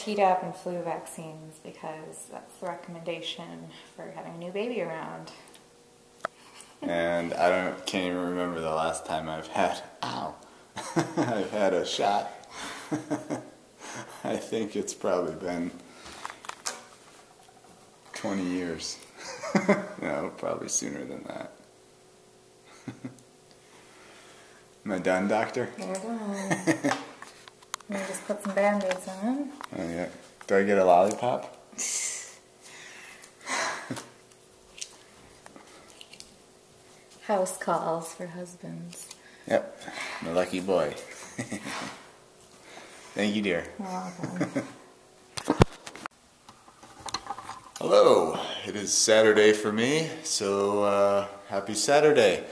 Tdap and flu vaccines because that's the recommendation for having a new baby around. and I don't can't even remember the last time I've had ow I've had a shot. I think it's probably been 20 years. no, probably sooner than that. Am I done, doctor? You're done. Let me just put some band-aids on. Oh yeah. Do I get a lollipop? House calls for husbands. Yep. A lucky boy. Thank you, dear. Hello. It is Saturday for me, so uh, happy Saturday.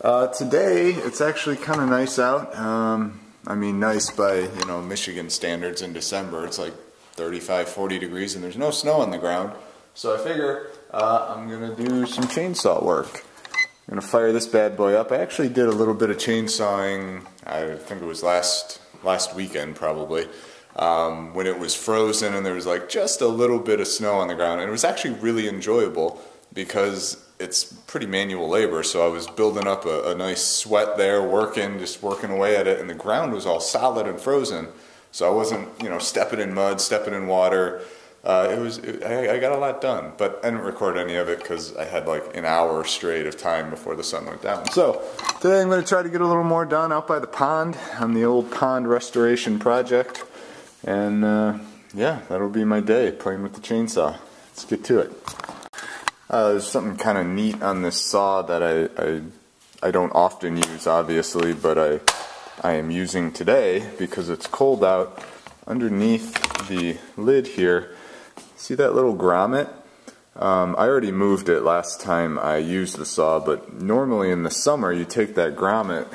Uh, today, it's actually kind of nice out. Um, I mean, nice by, you know, Michigan standards in December. It's like 35, 40 degrees and there's no snow on the ground. So I figure uh, I'm going to do some chainsaw work. I'm going to fire this bad boy up. I actually did a little bit of chainsawing, I think it was last, last weekend probably, um, when it was frozen and there was like just a little bit of snow on the ground. And it was actually really enjoyable because it's pretty manual labor, so I was building up a, a, nice sweat there, working, just working away at it, and the ground was all solid and frozen, so I wasn't, you know, stepping in mud, stepping in water. Uh, it was, it, I, I, got a lot done, but I didn't record any of it because I had like an hour straight of time before the sun went down. So today I'm going to try to get a little more done out by the pond on the old pond restoration project, and uh, yeah, that'll be my day playing with the chainsaw. Let's get to it. Uh, there's something kind of neat on this saw that I, I, I don't often use, obviously, but I I am using today because it's cold out. Underneath the lid here, see that little grommet? Um, I already moved it last time I used the saw, but normally in the summer you take that grommet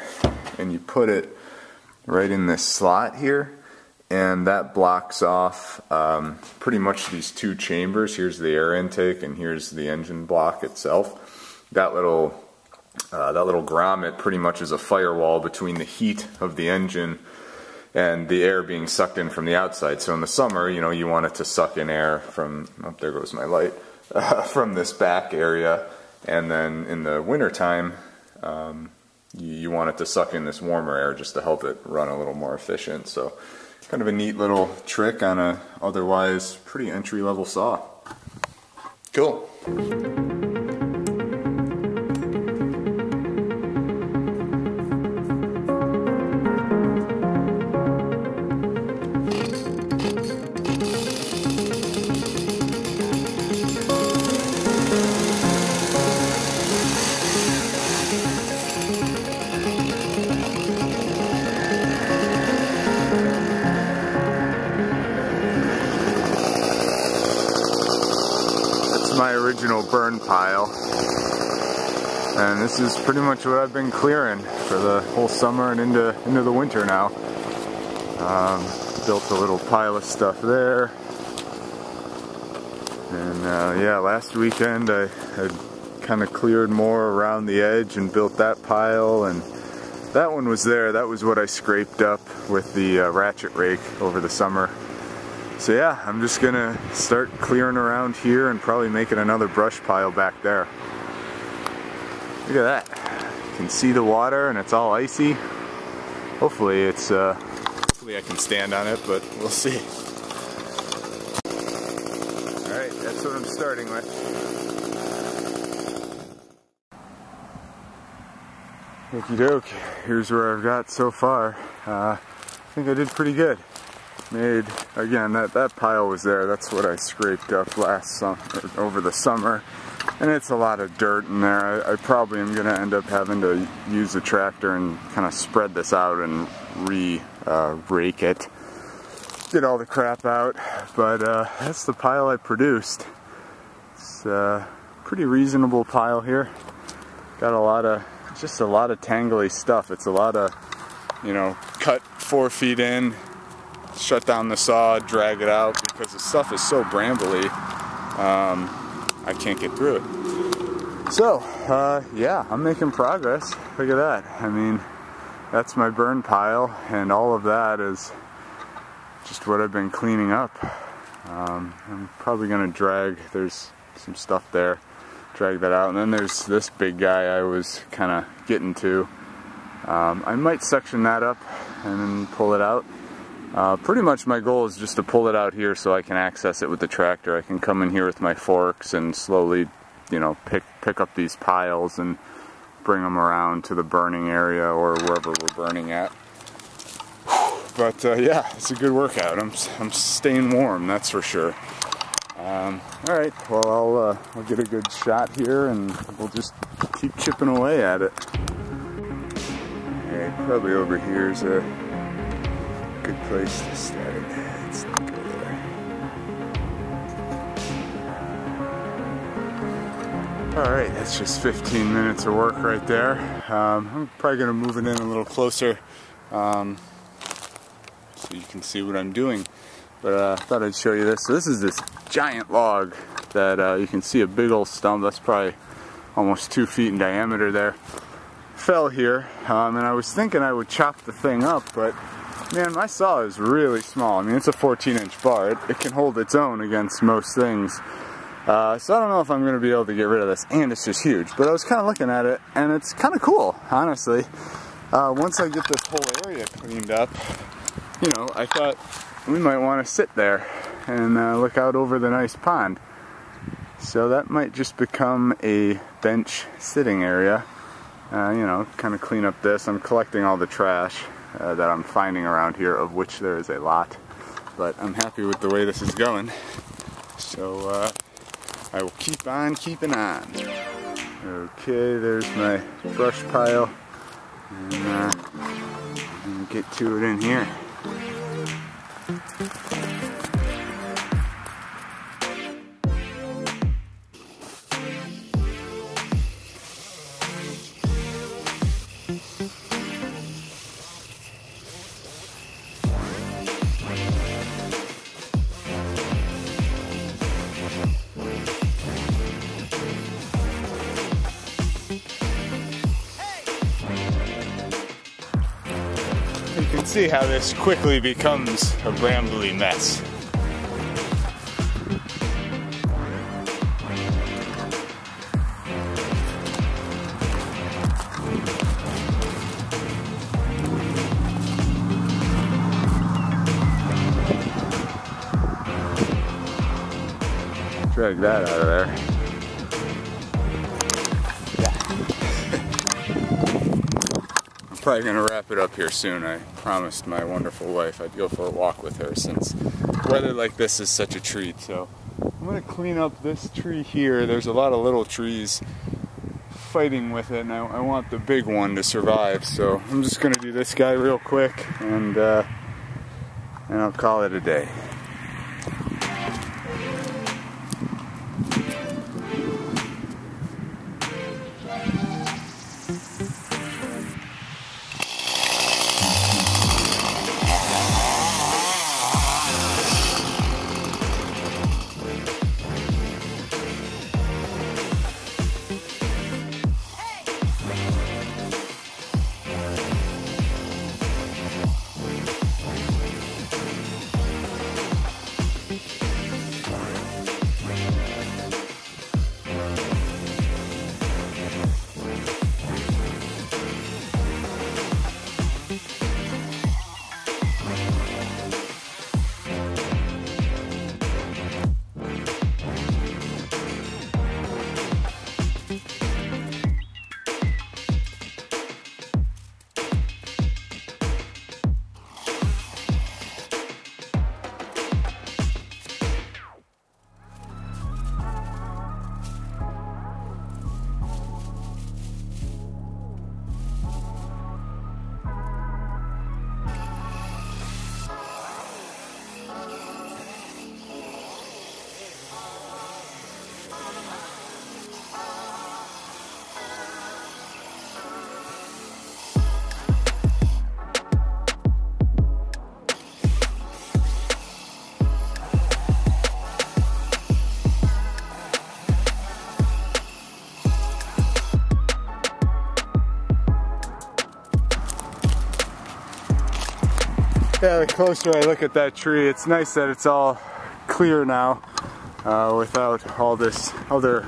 and you put it right in this slot here and that blocks off um, pretty much these two chambers. Here's the air intake and here's the engine block itself. That little uh, that little grommet pretty much is a firewall between the heat of the engine and the air being sucked in from the outside. So in the summer, you know, you want it to suck in air from, oh, there goes my light, uh, from this back area. And then in the wintertime, um, you, you want it to suck in this warmer air just to help it run a little more efficient. So kind of a neat little trick on a otherwise pretty entry level saw. Cool. My original burn pile. And this is pretty much what I've been clearing for the whole summer and into, into the winter now. Um, built a little pile of stuff there. And uh, yeah, last weekend I had kind of cleared more around the edge and built that pile and that one was there. That was what I scraped up with the uh, ratchet rake over the summer. So yeah, I'm just gonna start clearing around here and probably making another brush pile back there. Look at that. You can see the water and it's all icy. Hopefully it's, uh, hopefully I can stand on it, but we'll see. Alright, that's what I'm starting with. Okie doke, here's where I've got so far. Uh, I think I did pretty good made. Again that that pile was there. That's what I scraped up last summer over the summer. And it's a lot of dirt in there. I, I probably am gonna end up having to use the tractor and kind of spread this out and re uh, rake it. Get all the crap out. But uh, that's the pile I produced. It's a pretty reasonable pile here. Got a lot of just a lot of tangly stuff. It's a lot of you know cut four feet in shut down the saw, drag it out because the stuff is so brambly, um, I can't get through it. So, uh, yeah, I'm making progress. Look at that. I mean, that's my burn pile, and all of that is just what I've been cleaning up. Um, I'm probably gonna drag, there's some stuff there, drag that out. And then there's this big guy I was kind of getting to. Um, I might section that up and then pull it out. Uh, pretty much my goal is just to pull it out here so I can access it with the tractor. I can come in here with my forks and slowly, you know, pick, pick up these piles and bring them around to the burning area or wherever we're burning at. But uh, yeah, it's a good workout. I'm, I'm staying warm, that's for sure. Um, all right, well I'll, uh, I'll get a good shot here and we'll just keep chipping away at it. Right, probably over here is a good place to start. Let's go there. All right, that's just 15 minutes of work right there. Um, I'm probably gonna move it in a little closer um, so you can see what I'm doing. But uh, I thought I'd show you this. So this is this giant log that uh, you can see a big old stump. That's probably almost two feet in diameter there. Fell here, um, and I was thinking I would chop the thing up, but man, my saw is really small. I mean, it's a 14 inch bar. It, it can hold its own against most things. Uh, so I don't know if I'm going to be able to get rid of this, and it's just huge. But I was kind of looking at it, and it's kind of cool, honestly. Uh, once I get this whole area cleaned up, you know, I thought we might want to sit there and uh, look out over the nice pond. So that might just become a bench sitting area. Uh, you know, kind of clean up this. I'm collecting all the trash uh, that I'm finding around here, of which there is a lot. But I'm happy with the way this is going. So uh, I will keep on keeping on. Okay, there's my brush pile. And uh, get to it in here. See how this quickly becomes a rambly mess. Drag that out of there. Probably gonna wrap it up here soon. I promised my wonderful wife I'd go for a walk with her since weather like this is such a treat. So I'm gonna clean up this tree here. There's a lot of little trees fighting with it and I, I want the big one to survive. So I'm just gonna do this guy real quick and uh, and I'll call it a day. Yeah, the closer I look at that tree, it's nice that it's all clear now uh, without all this other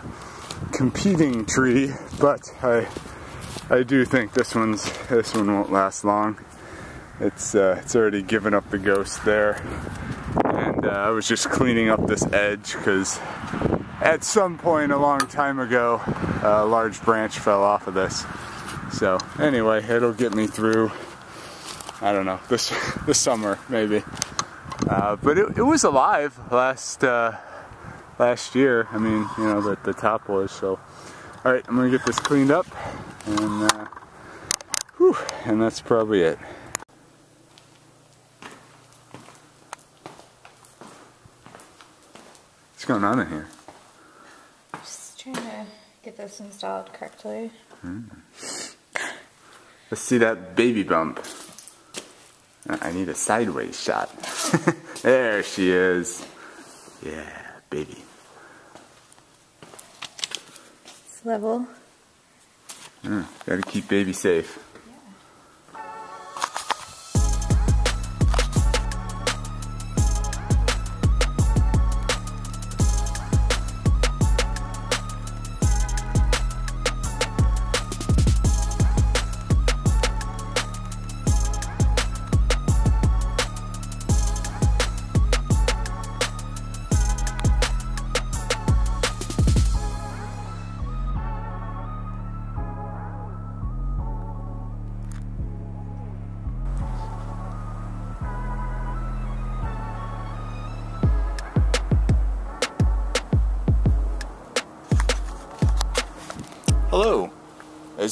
competing tree, but I I do think this one's this one won't last long. It's uh, it's already given up the ghost there, and uh, I was just cleaning up this edge because at some point a long time ago, a large branch fell off of this. So anyway, it'll get me through. I don't know this this summer maybe, uh, but it, it was alive last uh, last year. I mean, you know, the, the top was. So, all right, I'm gonna get this cleaned up, and uh, whew, and that's probably it. What's going on in here? Just trying to get this installed correctly. Mm. Let's see that baby bump. I need a sideways shot. there she is. Yeah, baby. It's level. Mm, gotta keep baby safe.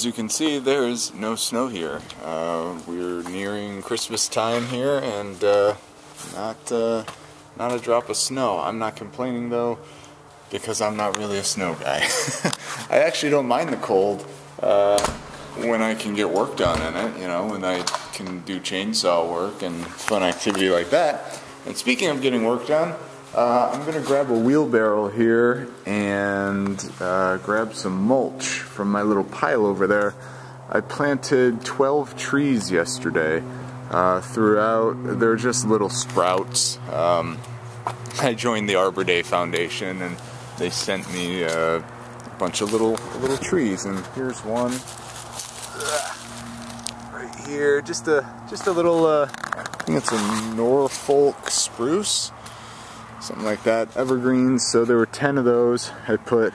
As you can see, there is no snow here. Uh, we're nearing Christmas time here, and uh, not uh, not a drop of snow. I'm not complaining though, because I'm not really a snow guy. I actually don't mind the cold uh, when I can get work done in it. You know, when I can do chainsaw work and fun activity like that. And speaking of getting work done, uh, I'm going to grab a wheelbarrow here and uh, grab some mulch from my little pile over there. I planted 12 trees yesterday uh, throughout. They're just little sprouts. Um, I joined the Arbor Day Foundation and they sent me uh, a bunch of little little trees and here's one right here just a just a little uh, I think it's a Norfolk spruce something like that, evergreens. So there were 10 of those. I put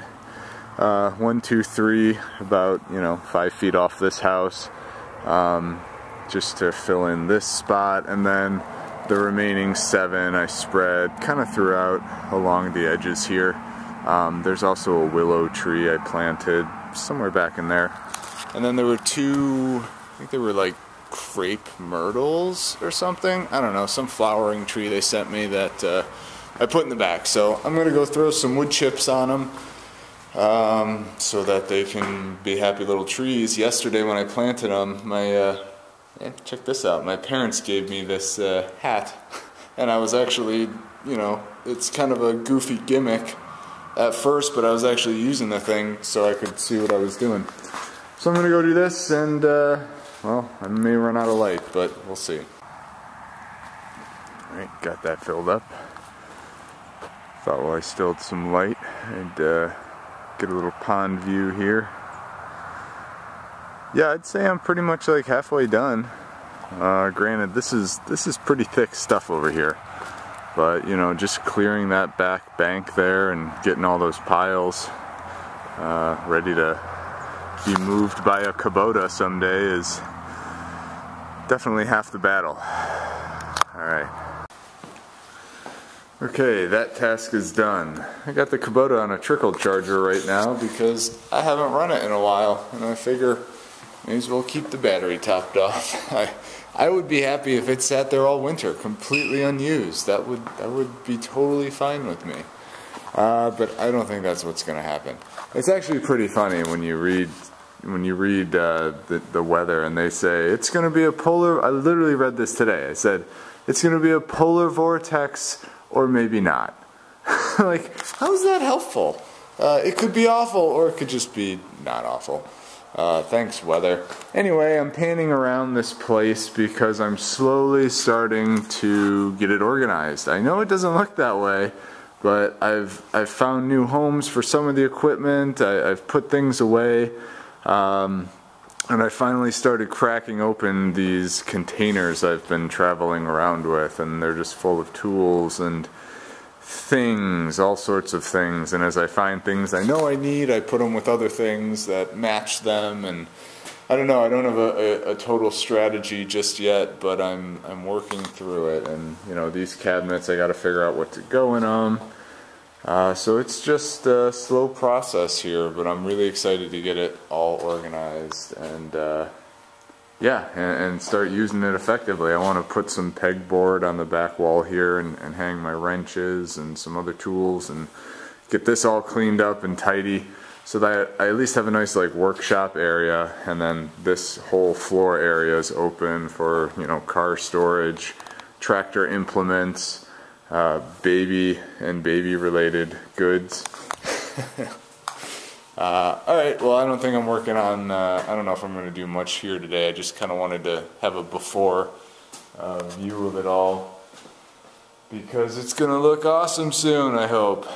uh, one, two, three, about, you know, five feet off this house, um, just to fill in this spot. And then the remaining seven I spread kind of throughout along the edges here. Um, there's also a willow tree I planted somewhere back in there. And then there were two, I think they were like crepe myrtles or something. I don't know, some flowering tree they sent me that uh, I put in the back. So I'm going to go throw some wood chips on them um, so that they can be happy little trees. Yesterday when I planted them, my uh, yeah, check this out. My parents gave me this uh, hat, and I was actually, you know, it's kind of a goofy gimmick at first, but I was actually using the thing so I could see what I was doing. So I'm gonna go do this, and uh, well, I may run out of light, but we'll see. All right, got that filled up. Thought while I still had some light, I'd uh, get a little pond view here. Yeah, I'd say I'm pretty much like halfway done. Uh, granted, this is this is pretty thick stuff over here, but you know, just clearing that back bank there and getting all those piles uh, ready to be moved by a Kubota someday is definitely half the battle. All right. Okay, that task is done. I got the Kubota on a trickle charger right now because I haven't run it in a while, and I figure may as well keep the battery topped off. I, I would be happy if it sat there all winter, completely unused. That would that would be totally fine with me. Uh, but I don't think that's what's going to happen. It's actually pretty funny when you read when you read uh, the, the weather and they say it's going to be a polar. I literally read this today. I said it's going to be a polar vortex or maybe not. like, how is that helpful? Uh, it could be awful, or it could just be not awful. Uh, thanks, weather. Anyway, I'm panning around this place because I'm slowly starting to get it organized. I know it doesn't look that way, but I've I've found new homes for some of the equipment. I, have put things away, um, and I finally started cracking open these containers I've been traveling around with, and they're just full of tools and things, all sorts of things. And as I find things I know I need, I put them with other things that match them. And I don't know, I don't have a, a, a total strategy just yet, but I'm I'm working through it. And you know, these cabinets, I got to figure out what to go in them. Uh, so it's just a slow process here, but I'm really excited to get it all organized and. Uh, yeah, and, and, start using it effectively. I want to put some pegboard on the back wall here and, and, hang my wrenches and some other tools and get this all cleaned up and tidy so that I at least have a nice like workshop area and then this whole floor area is open for you know car storage, tractor implements, uh, baby and baby related goods. Uh, all right, well, I don't think I'm working on, uh, I don't know if I'm going to do much here today. I just kind of wanted to have a before uh, view of it all because it's going to look awesome soon, I hope.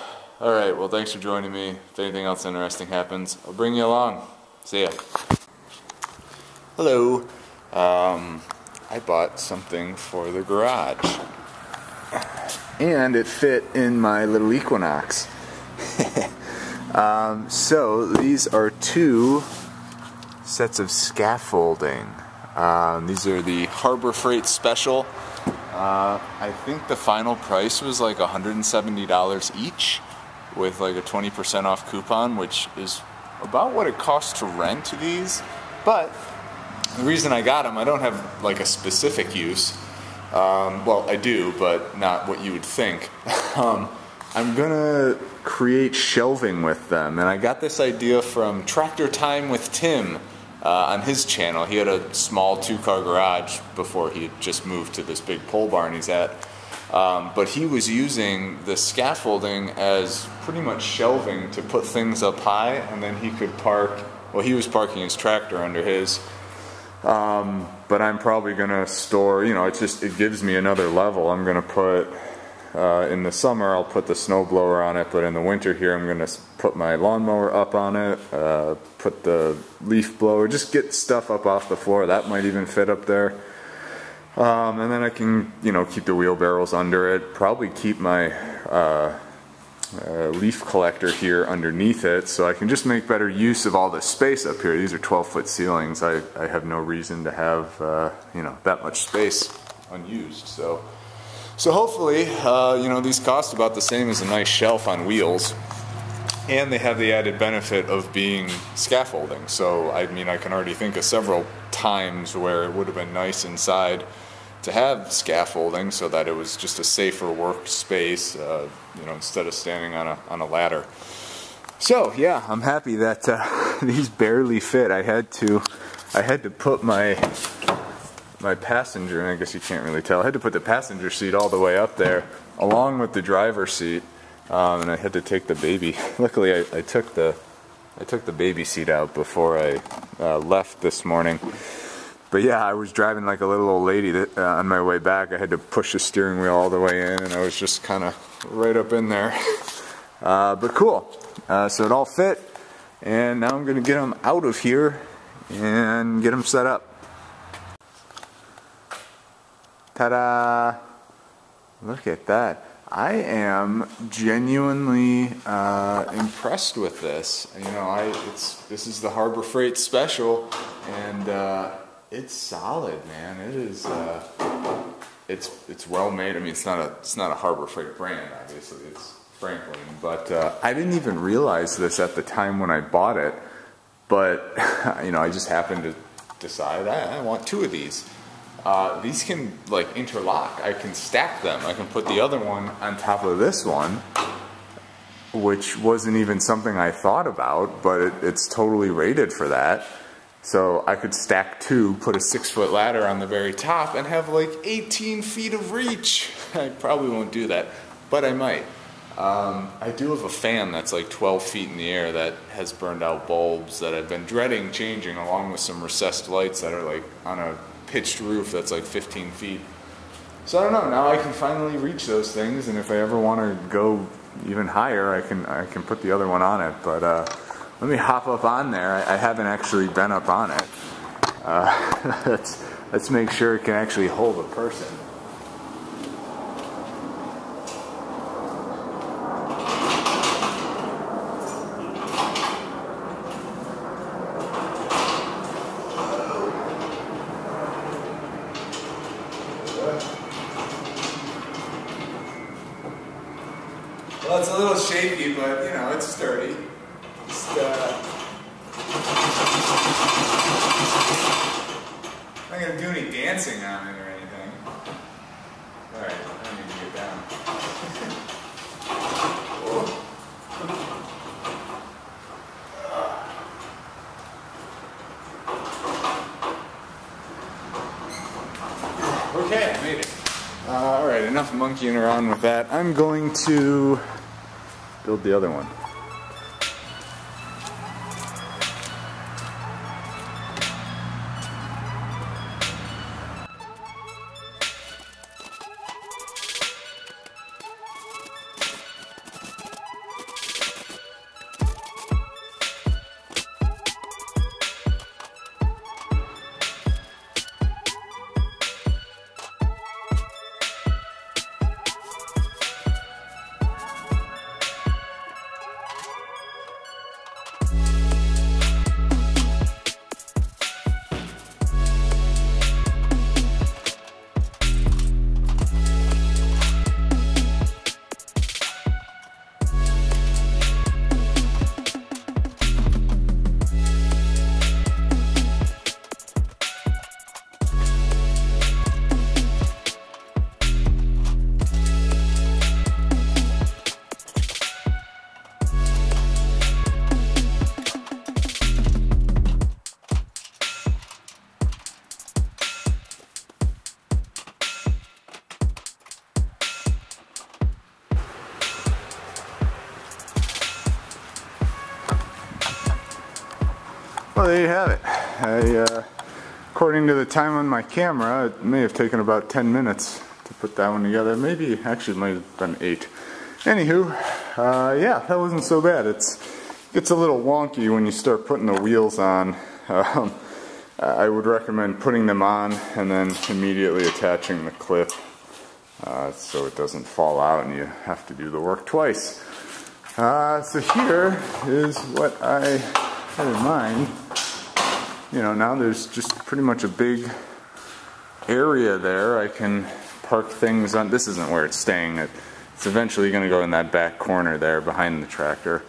All right, well, thanks for joining me. If anything else interesting happens, I'll bring you along. See ya. Hello. Um, I bought something for the garage. And it fit in my little Equinox. Um, so these are two sets of scaffolding. Um, these are the Harbor Freight Special. Uh, I think the final price was like $170 each with like a 20% off coupon, which is about what it costs to rent these. But the reason I got them, I don't have like a specific use. Um, well, I do, but not what you would think. um, I'm gonna create shelving with them. And I got this idea from Tractor Time with Tim uh, on his channel. He had a small two car garage before he just moved to this big pole barn he's at. Um, but he was using the scaffolding as pretty much shelving to put things up high, and then he could park. Well, he was parking his tractor under his. Um, but I'm probably gonna store. You know, it just it gives me another level. I'm gonna put uh, in the summer, I'll put the snow blower on it, but in the winter here, I'm going to put my lawnmower up on it, uh, put the leaf blower, just get stuff up off the floor. That might even fit up there. Um, and then I can, you know, keep the wheelbarrows under it. Probably keep my uh, uh leaf collector here underneath it, so I can just make better use of all the space up here. These are 12-foot ceilings. I, I have no reason to have, uh, you know, that much space unused. So. So hopefully, uh, you know, these cost about the same as a nice shelf on wheels. And they have the added benefit of being scaffolding. So, I mean, I can already think of several times where it would have been nice inside to have scaffolding so that it was just a safer workspace, uh, you know, instead of standing on a, on a ladder. So, yeah, I'm happy that uh, these barely fit. I had to, I had to put my my passenger, I guess you can't really tell, I had to put the passenger seat all the way up there along with the driver's seat, um, and I had to take the baby. Luckily, I, I, took the I took the baby seat out before I uh, left this morning. But yeah, I was driving like a little old lady that, uh, on my way back. I had to push the steering wheel all the way in, and I was just kind of right up in there. Uh, but cool. Uh, so it all fit, and now I'm going to get them out of here and get them set up. Ta-da! Look at that. I am genuinely uh, impressed with this. You know, I it's this is the Harbor Freight Special, and uh, it's solid, man. It is. Uh, it's it's well made. I mean, it's not a it's not a Harbor Freight brand, obviously. It's Franklin, but uh, I didn't even realize this at the time when I bought it. But you know, I just happened to decide I, I want two of these uh, these can like interlock. I can stack them. I can put the other one on top of this one, which wasn't even something I thought about, but it, it's totally rated for that. So I could stack two, put a six foot ladder on the very top, and have like 18 feet of reach. I probably won't do that, but I might. Um, I do have a fan that's like 12 feet in the air that has burned out bulbs that I've been dreading changing along with some recessed lights that are like on a pitched roof that's like 15 feet. So I don't know, now I can finally reach those things and if I ever want to go even higher I can I can put the other one on it. But uh, let me hop up on there. I, I haven't actually been up on it. Uh, let's, let's make sure it can actually hold a person. Well, it's a little shaky, but you know, it's sturdy. Just, uh, I'm not gonna do any dancing on it or anything. Alright, I need to get down. Okay, I made it. Uh, Alright, enough monkeying around with that. I'm going to build the other one. According to the time on my camera, it may have taken about 10 minutes to put that one together. Maybe, actually, might have been 8. Anywho, uh, yeah, that wasn't so bad. It's gets a little wonky when you start putting the wheels on. Um, I would recommend putting them on and then immediately attaching the clip uh, so it doesn't fall out and you have to do the work twice. Uh, so here is what I had in mind. You know, now there's just pretty much a big area there. I can park things on. This isn't where it's staying. It's eventually going to go in that back corner there behind the tractor.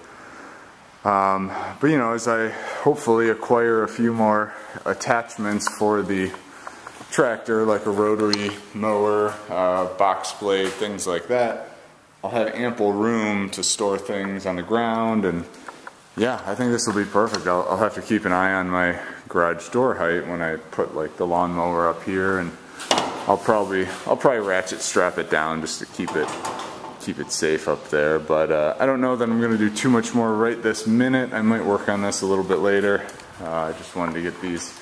Um, but you know, as I hopefully acquire a few more attachments for the tractor, like a rotary mower, uh, box blade, things like that, I'll have ample room to store things on the ground and yeah, I think this will be perfect. I'll, I'll, have to keep an eye on my garage door height when I put like the lawnmower up here and I'll probably I'll probably ratchet strap it down just to keep it keep it safe up there. But uh, I don't know that I'm going to do too much more right this minute. I might work on this a little bit later. Uh, I just wanted to get these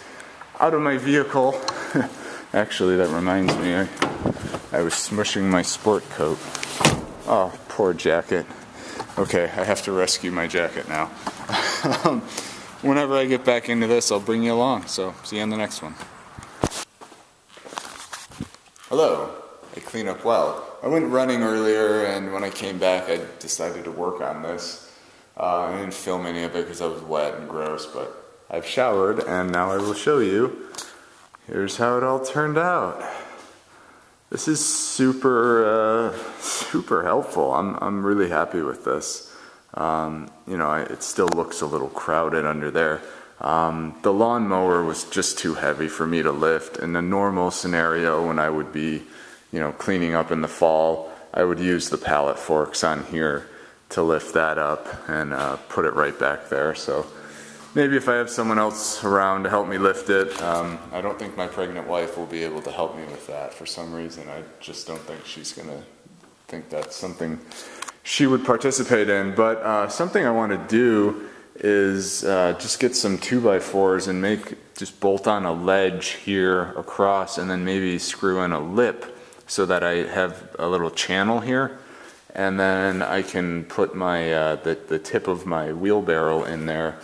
out of my vehicle. Actually, that reminds me, I, I was smushing my sport coat. Oh, poor jacket. Okay, I have to rescue my jacket now. whenever I get back into this, I'll bring you along. So, see you on the next one. Hello. I clean up well. I went running earlier, and when I came back, I decided to work on this. Uh, I didn't film any of it because I was wet and gross, but I've showered, and now I will show you. Here's how it all turned out. This is super, uh, super helpful. I'm, I'm really happy with this. Um, you know, it still looks a little crowded under there. Um, the lawnmower was just too heavy for me to lift. In a normal scenario, when I would be, you know, cleaning up in the fall, I would use the pallet forks on here to lift that up and uh, put it right back there. So maybe if I have someone else around to help me lift it, um, I don't think my pregnant wife will be able to help me with that for some reason. I just don't think she's gonna think that's something she would participate in. But uh, something I want to do is uh, just get some 2x4s and make just bolt on a ledge here across and then maybe screw in a lip so that I have a little channel here and then I can put my uh, the, the tip of my wheelbarrow in there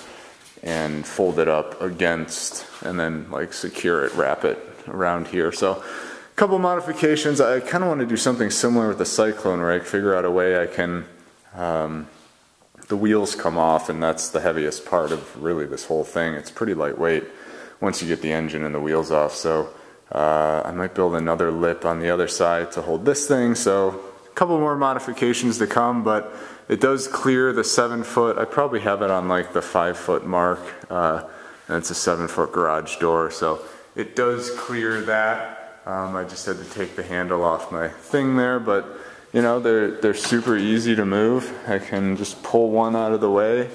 and fold it up against and then like secure it wrap it around here so couple modifications I kind of want to do something similar with the Cyclone where I figure out a way I can um, the wheels come off and that's the heaviest part of really this whole thing. It's pretty lightweight once you get the engine and the wheels off. So uh, I might build another lip on the other side to hold this thing. So a couple more modifications to come, but it does clear the seven foot. I probably have it on like the five foot mark. Uh, and it's a seven foot garage door. So it does clear that. Um, I just had to take the handle off my thing there, but you know, they're, they're super easy to move. I can just pull one out of the way,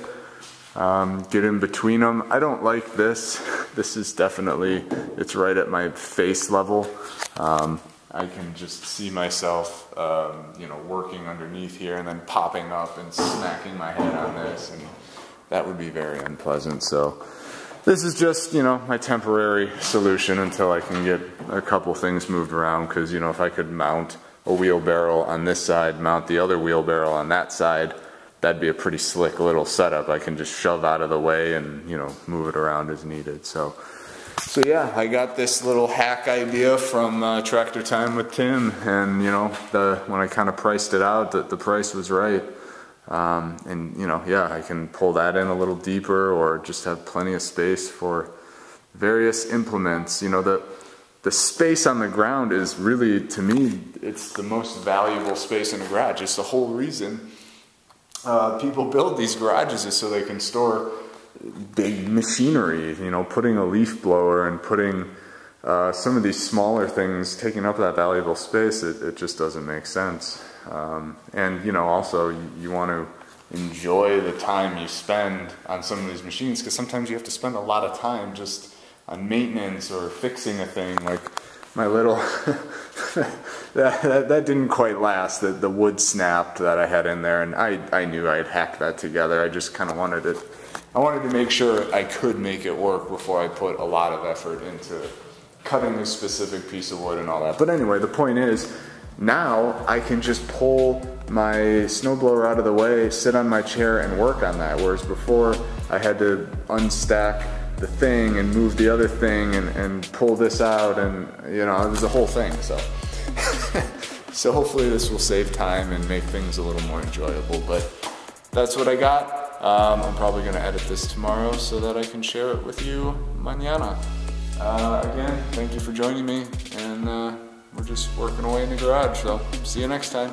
um, get in between them. I don't like this. This is definitely, it's right at my face level. Um, I can just see myself, um, you know, working underneath here and then popping up and smacking my head on this, and that would be very unpleasant. So this is just, you know, my temporary solution until I can get a couple things moved around. Because you know, if I could mount a wheelbarrow on this side, mount the other wheelbarrow on that side, that'd be a pretty slick little setup. I can just shove out of the way and, you know, move it around as needed. So, so yeah, I got this little hack idea from uh, Tractor Time with Tim, and you know, the when I kind of priced it out, the price was right. Um, and you know, yeah, I can pull that in a little deeper, or just have plenty of space for various implements. You know, the the space on the ground is really, to me, it's the most valuable space in a garage. It's the whole reason uh, people build these garages is so they can store big machinery. You know, putting a leaf blower and putting uh, some of these smaller things taking up that valuable space, it, it just doesn't make sense. Um, and you know, also you, you want to enjoy the time you spend on some of these machines because sometimes you have to spend a lot of time just on maintenance or fixing a thing. Like my little that, that, that didn't quite last. The the wood snapped that I had in there, and I I knew I'd hacked that together. I just kind of wanted it. I wanted to make sure I could make it work before I put a lot of effort into cutting this specific piece of wood and all that. But anyway, the point is, now I can just pull my snowblower out of the way, sit on my chair, and work on that. Whereas before, I had to unstack the thing and move the other thing and, and pull this out and you know it was a whole thing so. So hopefully this will save time and make things a little more enjoyable but that's what I got. Um, I'm probably gonna edit this tomorrow so that I can share it with you mañana. Uh, again thank you for joining me and uh, we're just working away in the garage so see you next time